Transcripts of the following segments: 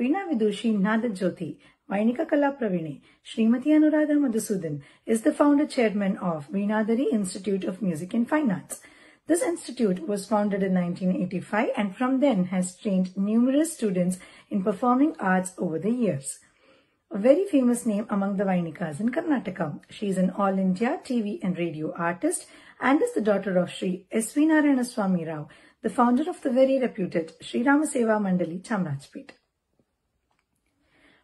Veena Vidushi Nadajyoti, Vainika Kala Pravine, Srimati Anuradha Madhusudan is the founder chairman of Veenadhari Institute of Music and Fine Arts. This institute was founded in 1985 and from then has trained numerous students in performing arts over the years. A very famous name among the Vainikas in Karnataka. She is an All India TV and radio artist and is the daughter of Sri S.V. Swami Rao, the founder of the very reputed Sri Ramaseva Mandali Chamrajpet.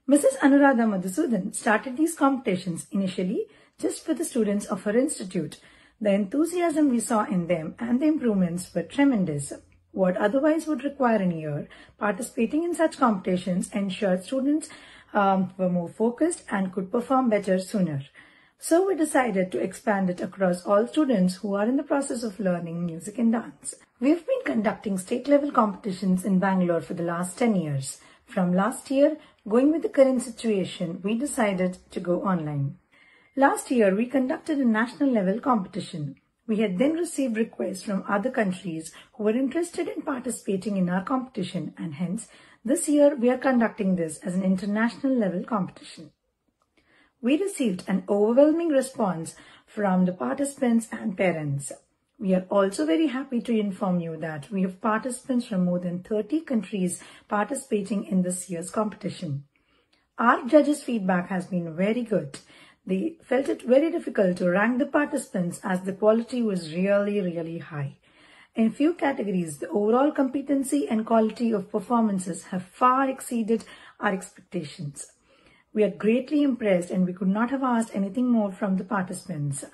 Mrs. Anuradha Madhusudan started these competitions initially just for the students of her institute. The enthusiasm we saw in them and the improvements were tremendous. What otherwise would require an year, participating in such competitions ensured students um, were more focused and could perform better sooner. So we decided to expand it across all students who are in the process of learning music and dance. We have been conducting state level competitions in Bangalore for the last 10 years. From last year, going with the current situation, we decided to go online. Last year, we conducted a national level competition. We had then received requests from other countries who were interested in participating in our competition and hence this year we are conducting this as an international level competition. We received an overwhelming response from the participants and parents. We are also very happy to inform you that we have participants from more than 30 countries participating in this year's competition. Our judges' feedback has been very good. They felt it very difficult to rank the participants as the quality was really, really high. In few categories, the overall competency and quality of performances have far exceeded our expectations. We are greatly impressed and we could not have asked anything more from the participants.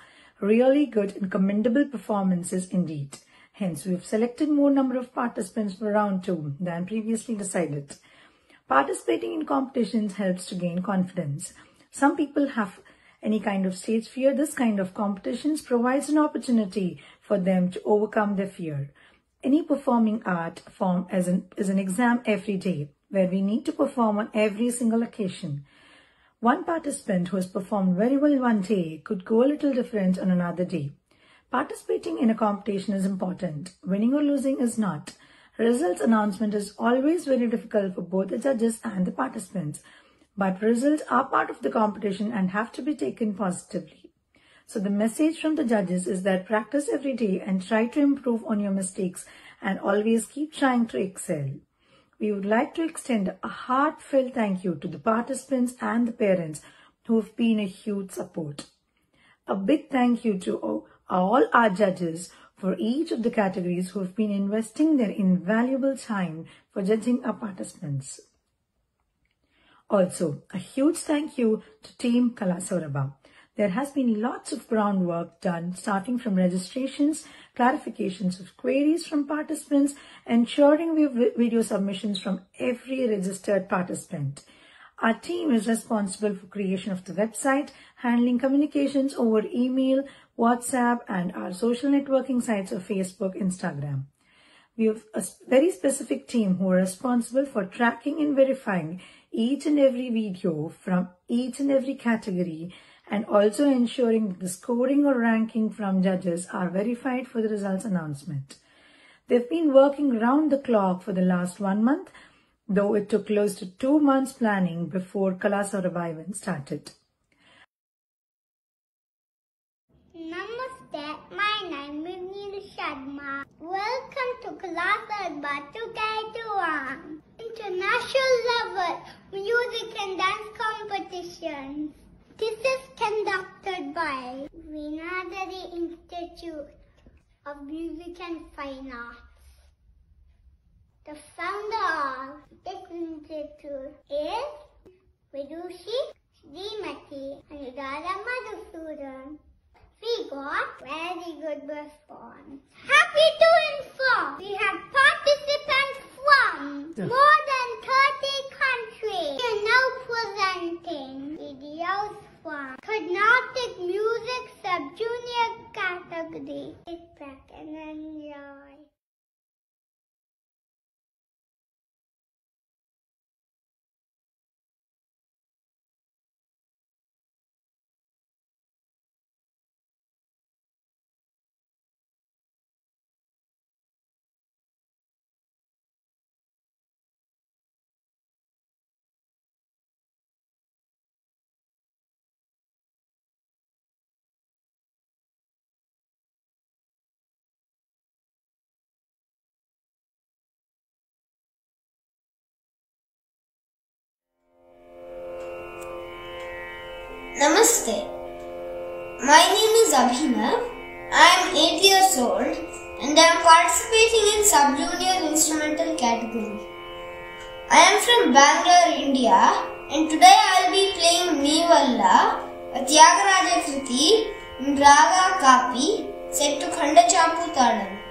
Really good and commendable performances indeed. Hence, we have selected more number of participants for round two than previously decided. Participating in competitions helps to gain confidence. Some people have any kind of stage fear. This kind of competitions provides an opportunity for them to overcome their fear. Any performing art form as an, is an exam every day where we need to perform on every single occasion. One participant who has performed very well one day could go a little different on another day. Participating in a competition is important. Winning or losing is not. Results announcement is always very difficult for both the judges and the participants. But results are part of the competition and have to be taken positively. So the message from the judges is that practice every day and try to improve on your mistakes and always keep trying to excel we would like to extend a heartfelt thank you to the participants and the parents who have been a huge support. A big thank you to all our judges for each of the categories who have been investing their invaluable time for judging our participants. Also, a huge thank you to Team KalaSourabha. There has been lots of groundwork done starting from registrations, clarifications of queries from participants, ensuring we have video submissions from every registered participant. Our team is responsible for creation of the website, handling communications over email, WhatsApp, and our social networking sites of Facebook, Instagram. We have a very specific team who are responsible for tracking and verifying each and every video from each and every category and also ensuring that the scoring or ranking from judges are verified for the results announcement. They've been working round the clock for the last one month, though it took close to two months planning before KalaSourabha event started. Namaste, my name is Neil Sharma. Welcome to KalaSourabha 2K21 International Level Music and Dance Competitions. This is conducted by Veenadhari Institute of Music and Fine Arts. The founder of this institute is Vidushi Srimati Anuradha Madhusudan. We got very good response. Happy to inform we have participants from more than 30 countries. We are now presenting videos from Carnatic Music Sub-Junior category. Sit back and enjoy. Namaste. My name is Abhinav. I am 8 years old and I am participating in sub-junior instrumental category. I am from Bangalore, India and today I will be playing Meevalla, a Tyagaraja Kriti in Raga Kapi set to Khandachapu Tadan. Namaste.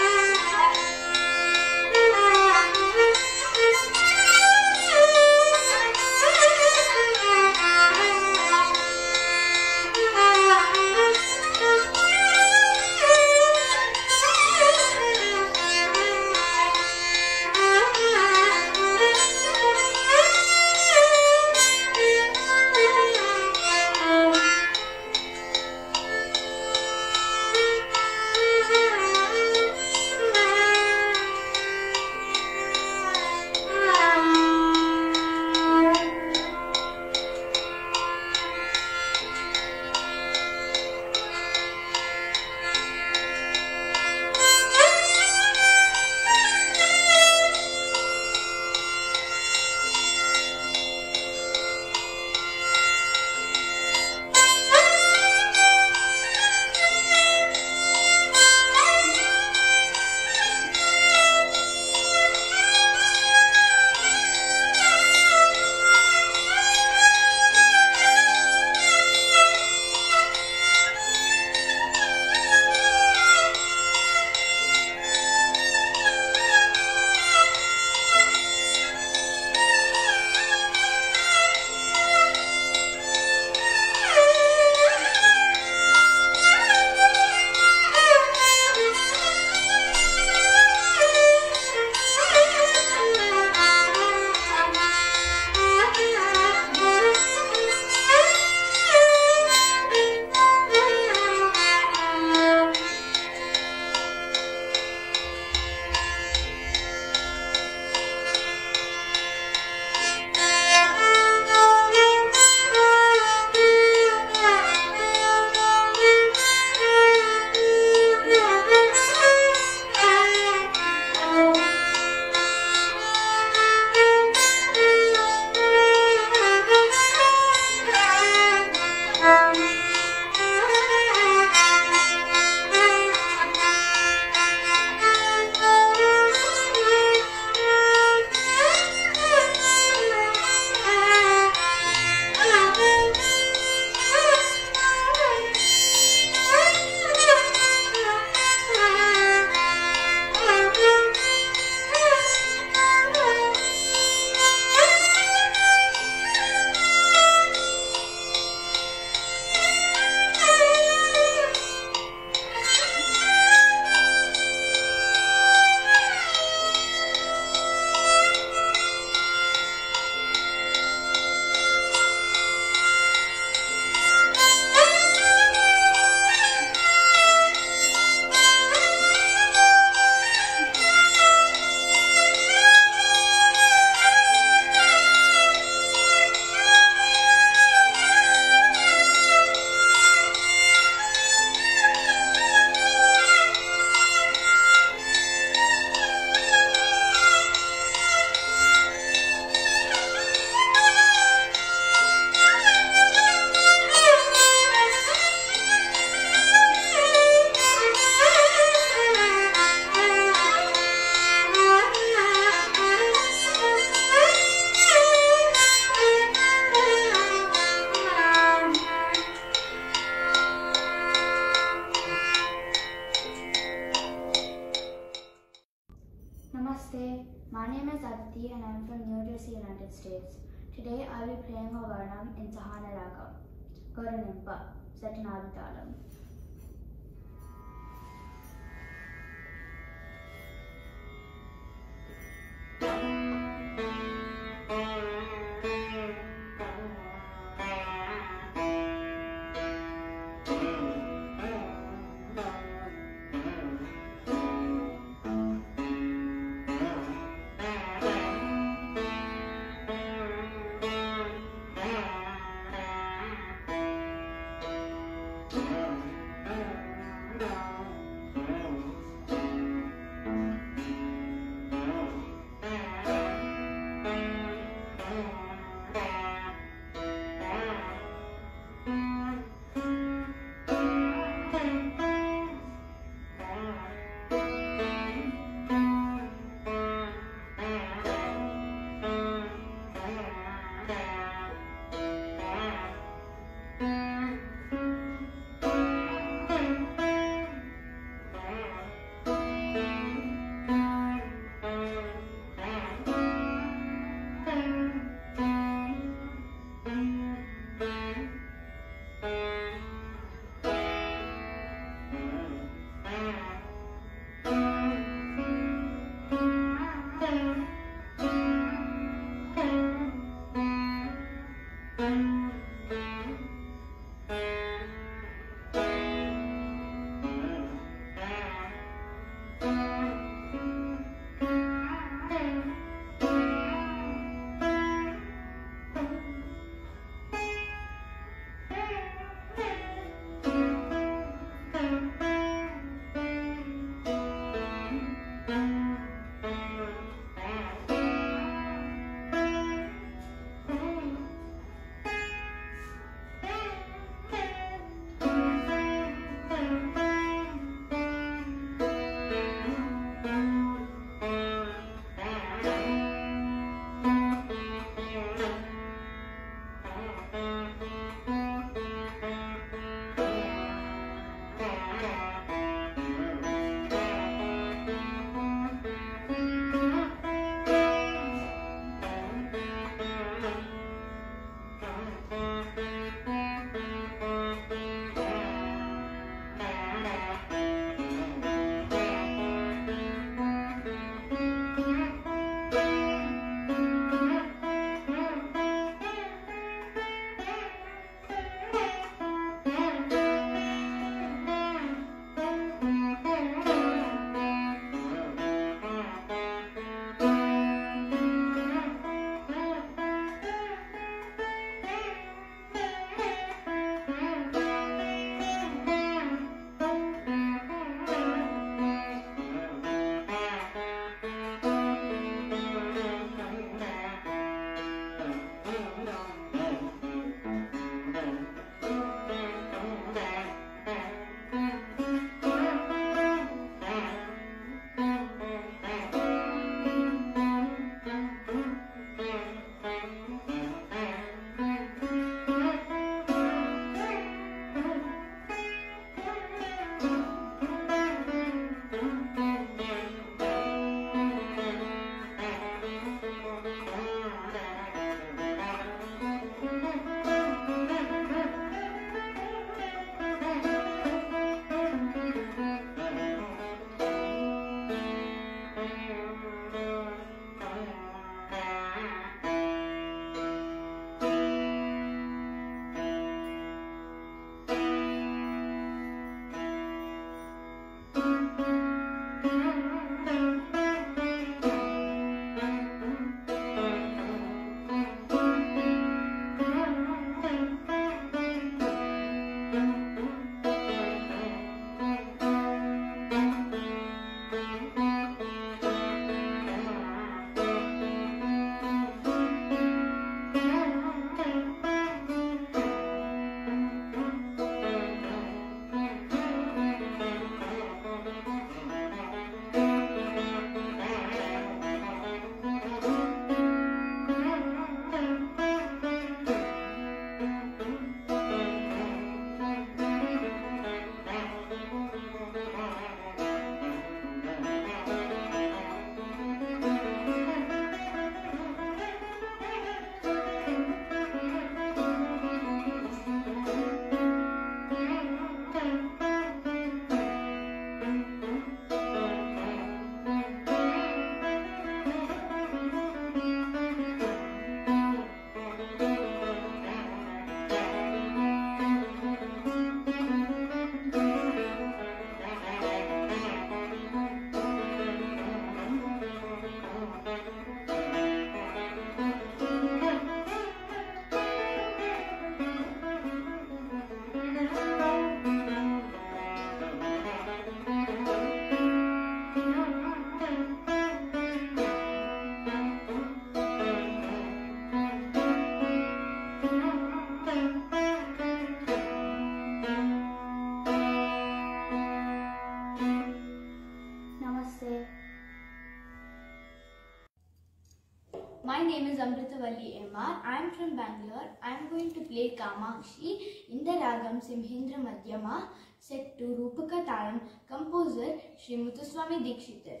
Kamakshi in the Ragam Simhendra Madhyama set to Rupaka Taram, composer Sri Muthuswami Dikshitar.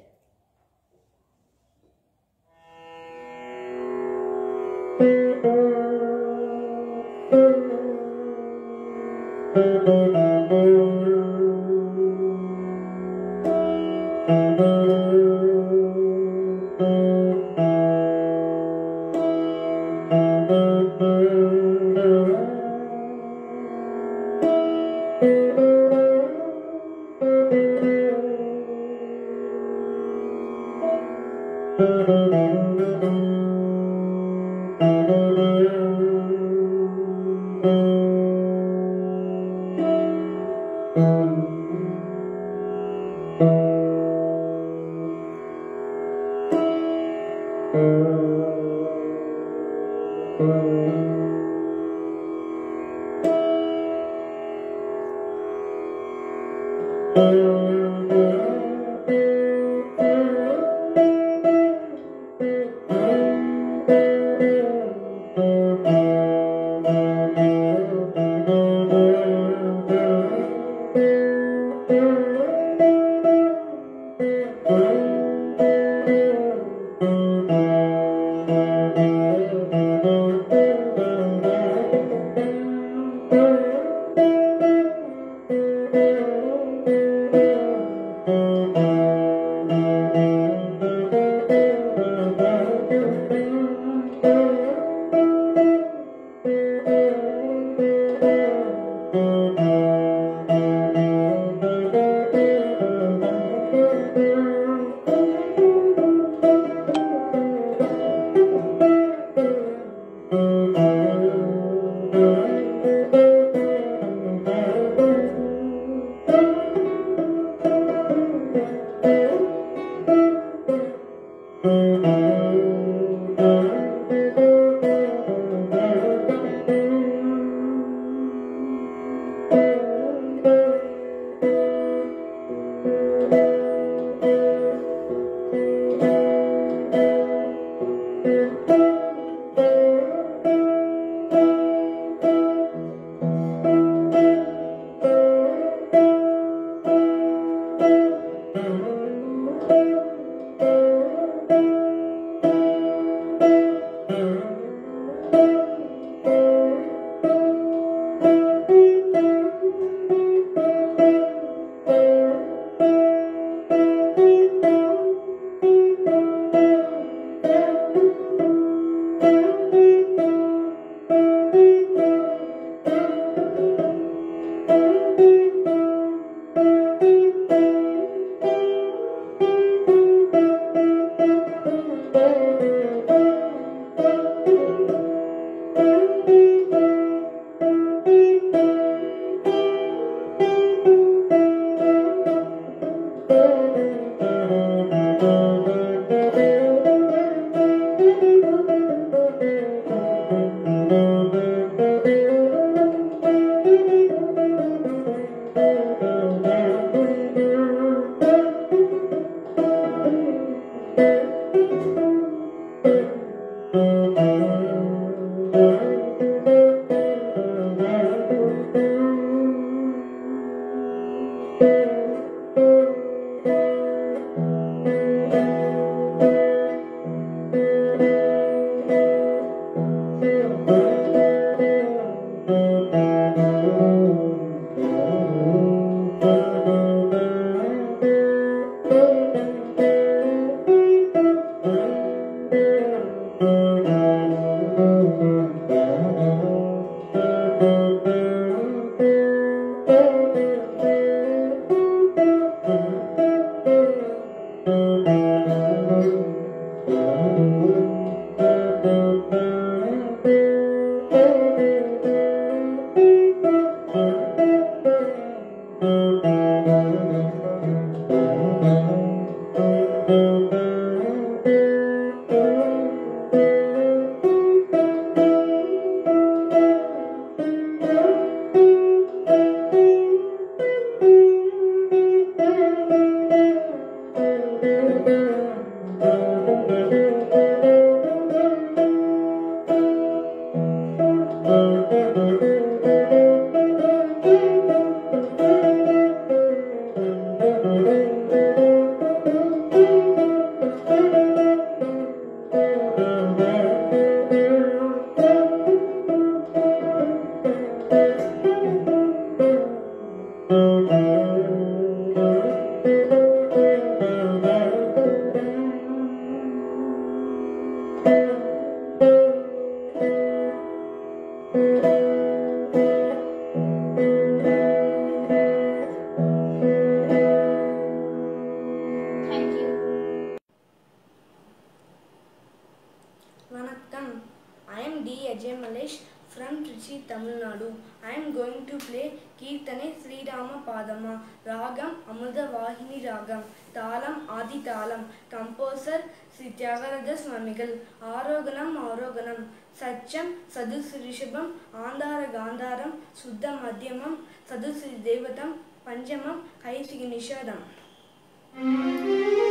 Vanakkam. I am D. Ajay Malesh from Trichy, Tamil Nadu. I am going to play Kirtane Sri Rama Padama, Ragam Amruta Vahini Ragam, Talam Adi Talam, Composer Sri Tyagaraja Swamigal, Aroganam Aroganam, Sacham Sadhusirishabam, Andhara Gandharam, Suddha Madhyamam, Sadhusiri Devatam, Panjamam, Kaisiginishadam. Mm -hmm.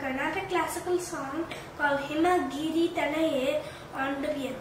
Carnatic classical song called Himagiri Talaye on the piano.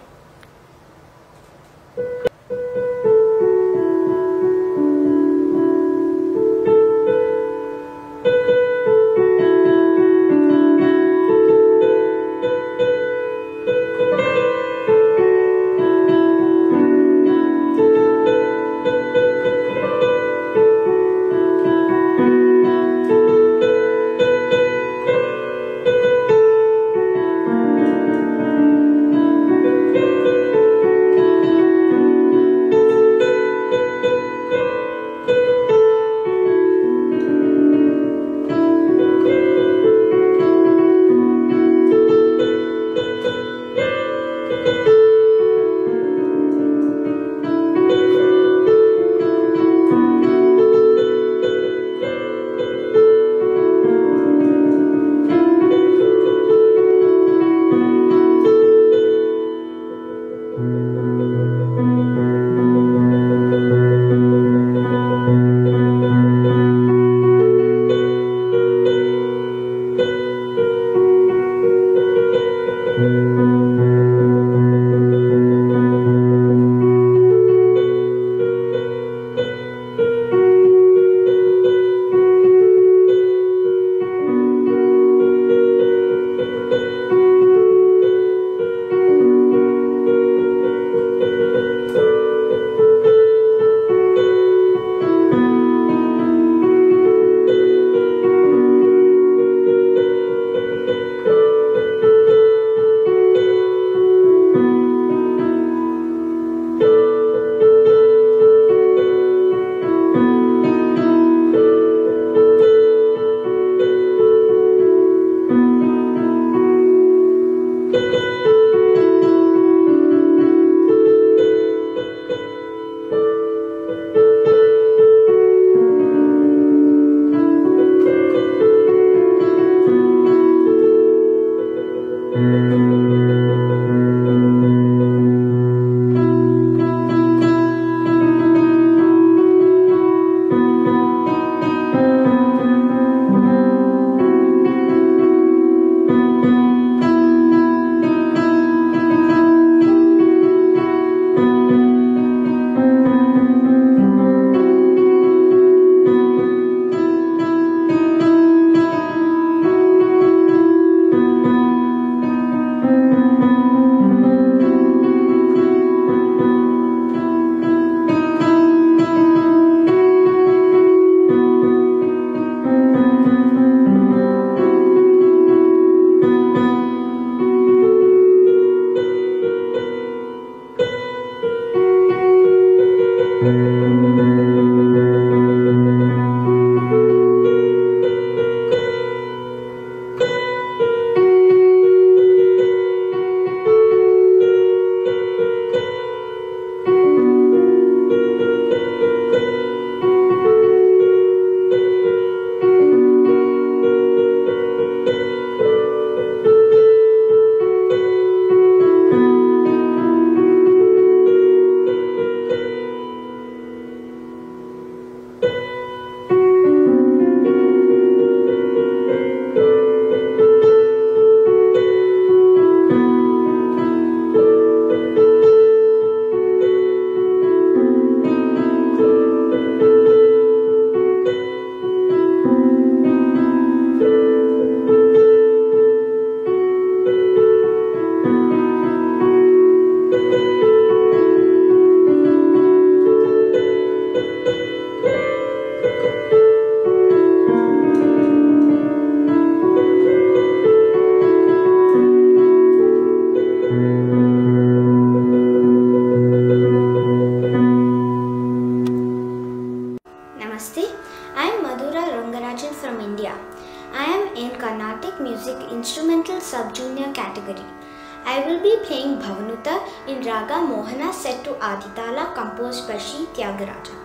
Composed by Sri Tyagaraja.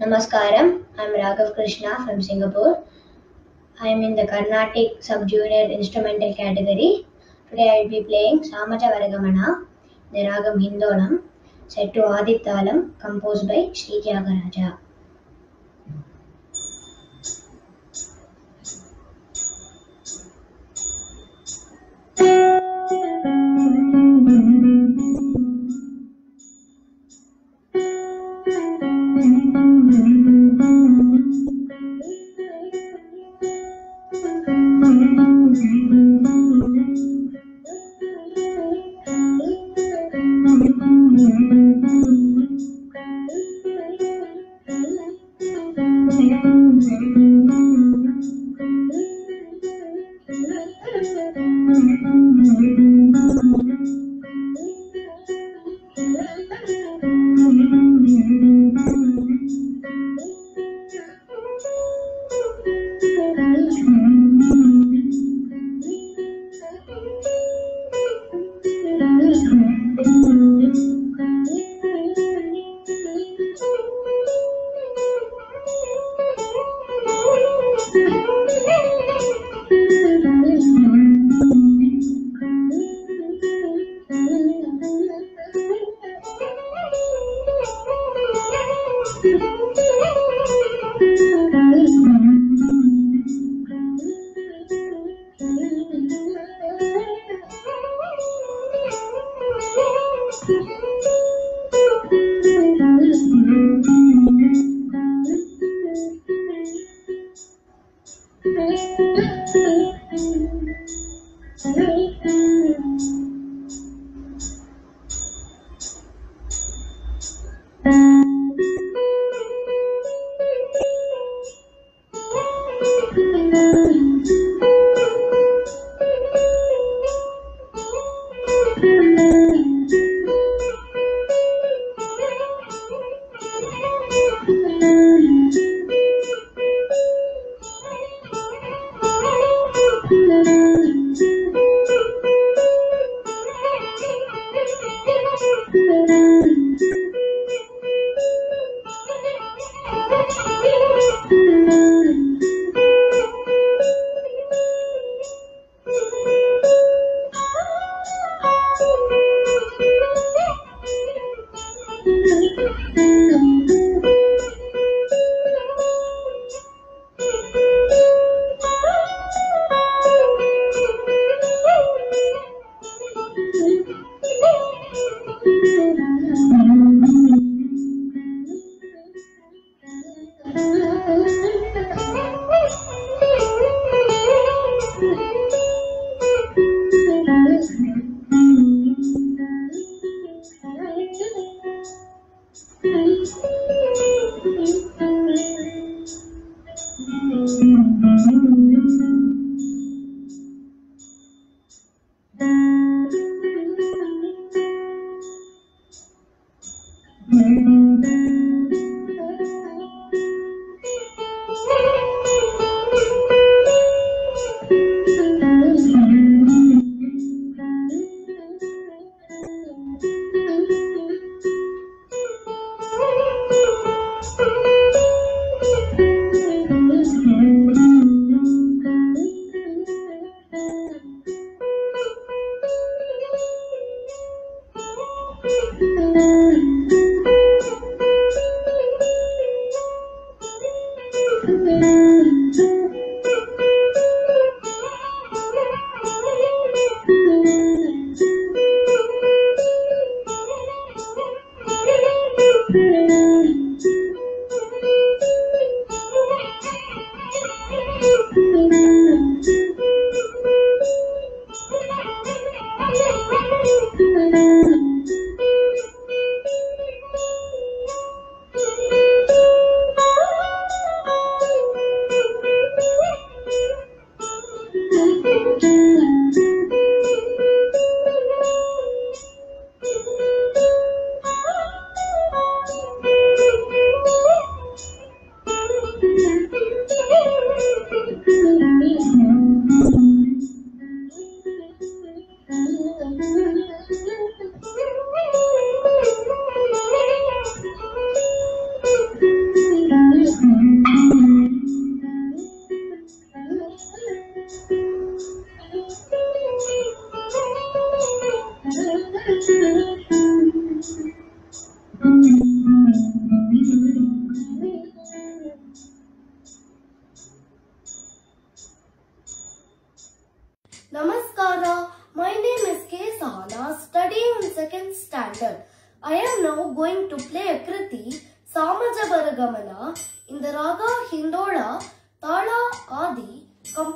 Namaskaram, I'm Raghav Krishna from Singapore. I am in the Carnatic Sub-Junior Instrumental category. Today I will be playing Samaja Varagamana, the Ragam Hindolam, set to Aditalam, composed by Sri Tyagaraja.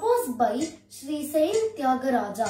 Composed by Sri Sain Tyagaraja.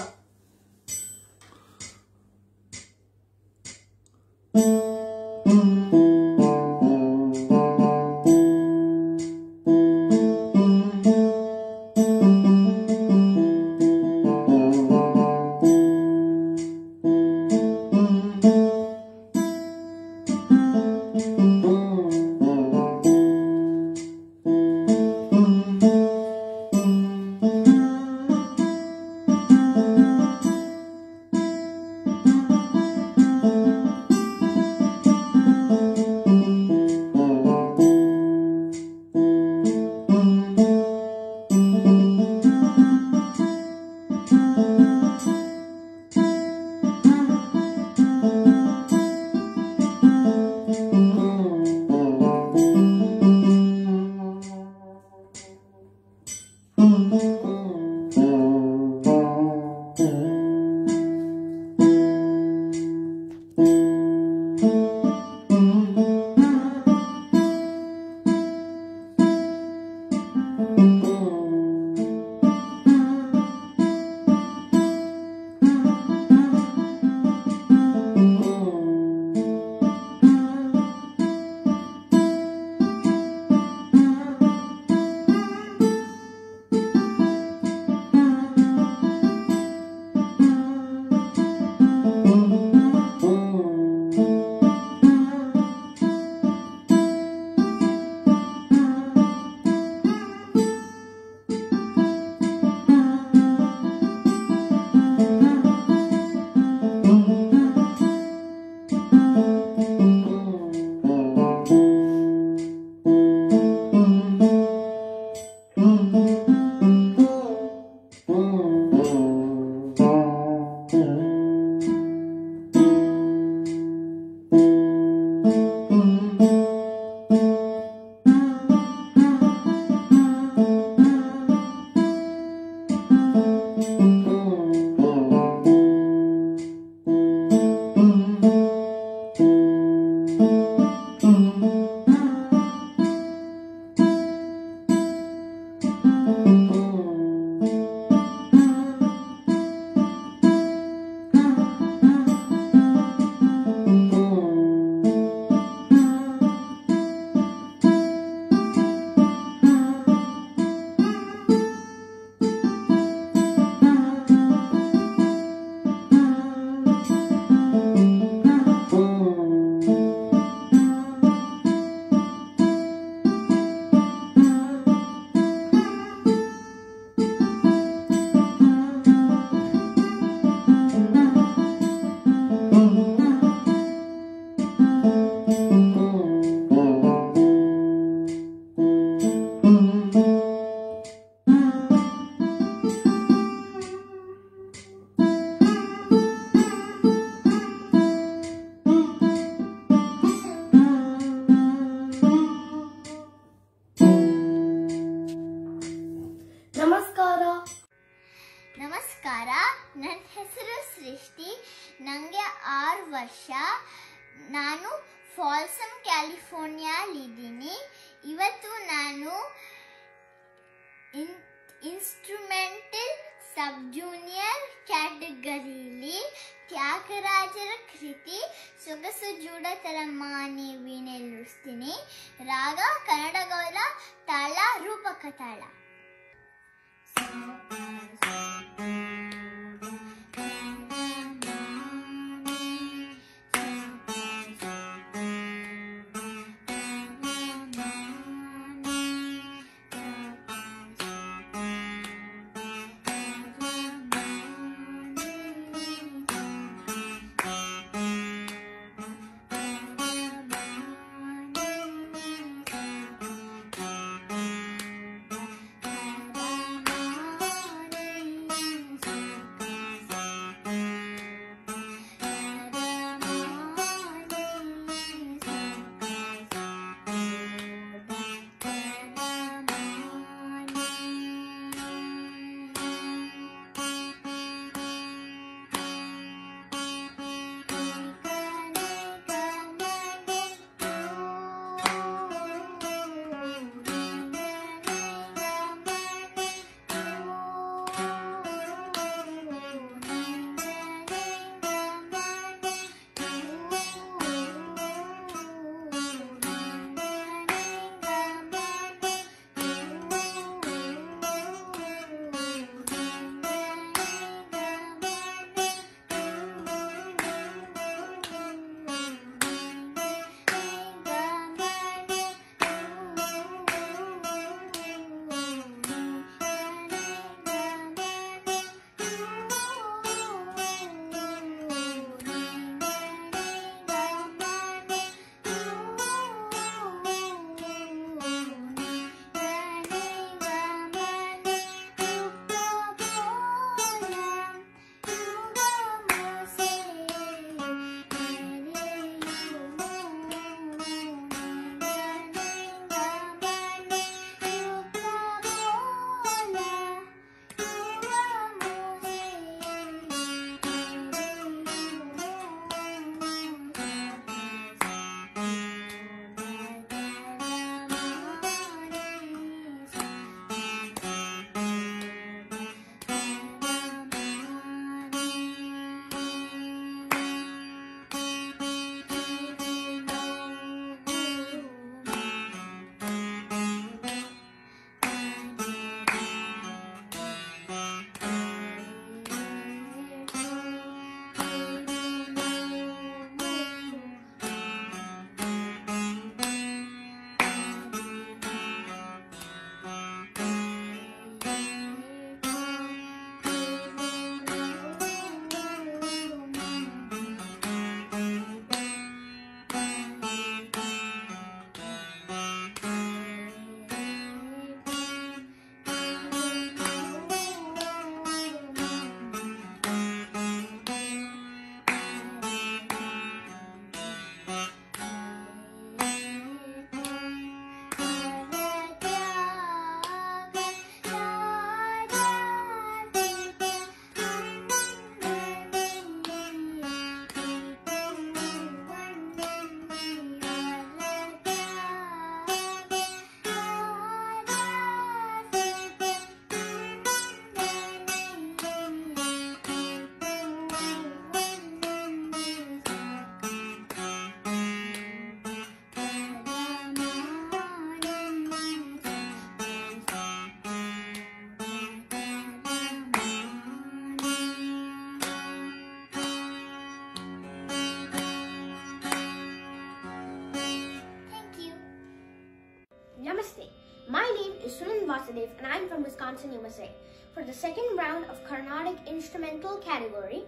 USA. For the second round of Carnatic instrumental category,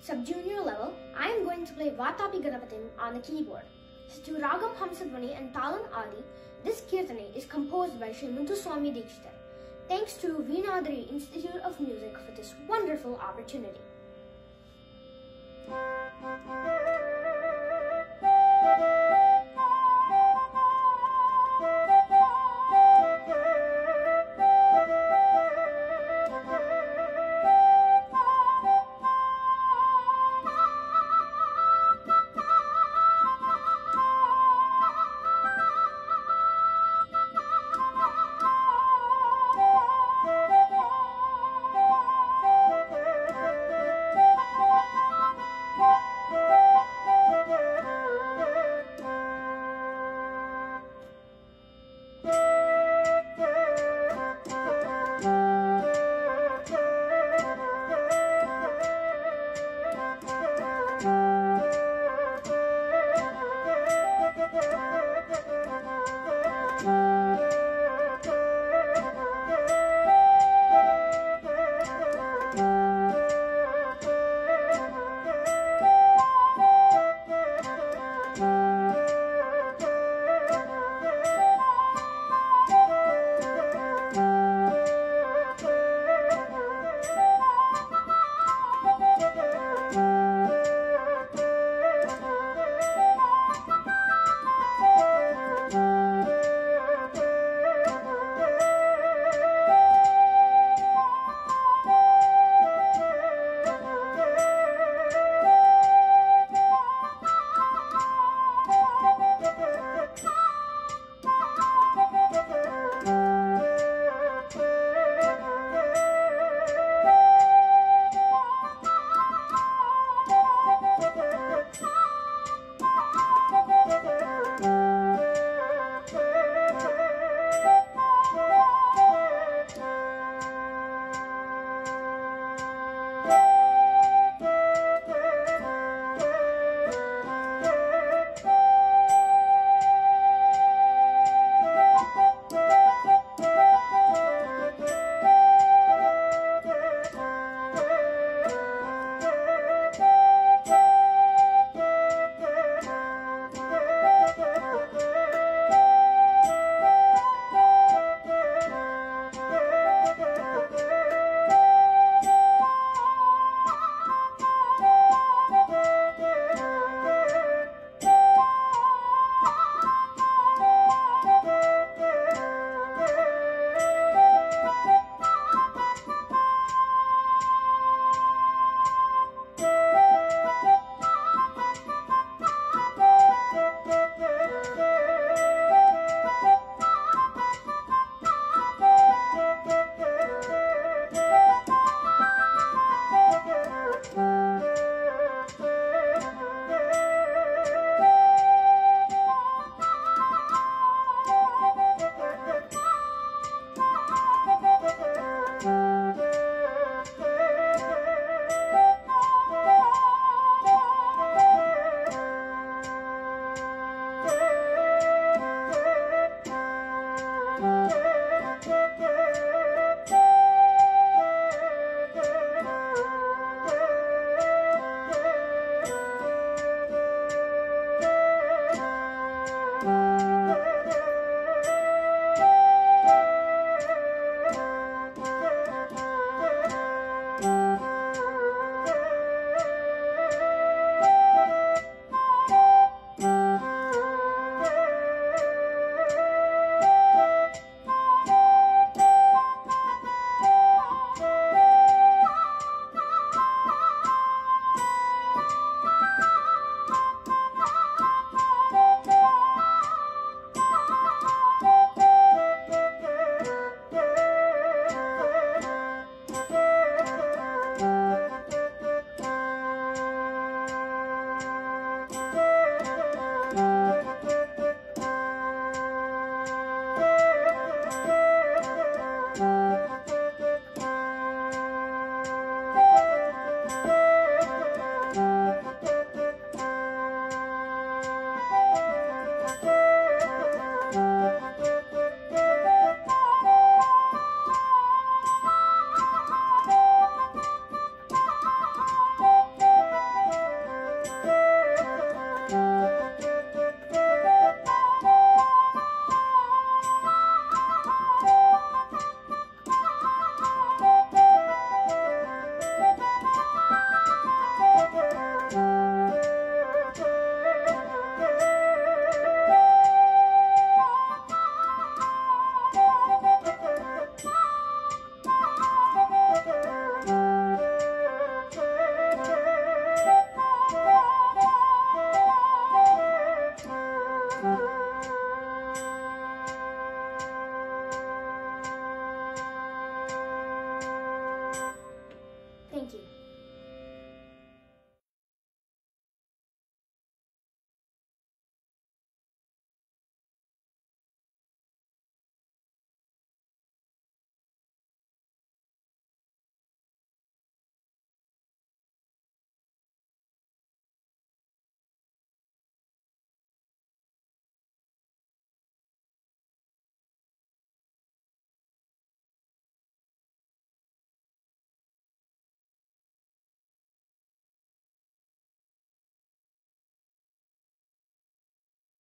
sub-junior level, I am going to play Vatapi Ganapatim on the keyboard. To Ragam Hamsadvani and Talam Adi, this kirtane is composed by Sri Muthuswami Dikshita. Thanks to Veenadhari Institute of Music for this wonderful opportunity.